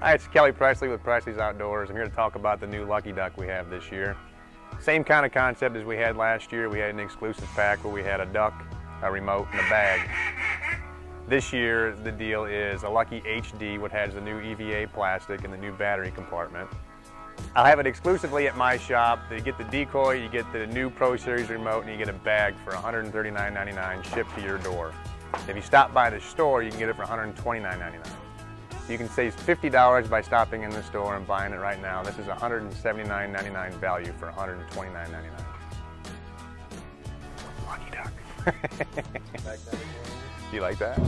Hi, it's Kelly Presley with Presley's Outdoors. I'm here to talk about the new Lucky Duck we have this year. Same kind of concept as we had last year. We had an exclusive pack where we had a duck, a remote, and a bag. This year, the deal is a Lucky HD, which has the new EVA plastic and the new battery compartment. I'll have it exclusively at my shop. You get the decoy, you get the new Pro Series remote, and you get a bag for $139.99 shipped to your door. If you stop by the store, you can get it for $129.99. You can save $50 by stopping in the store and buying it right now. This is $179.99 value for $129.99. Lucky duck. you like that?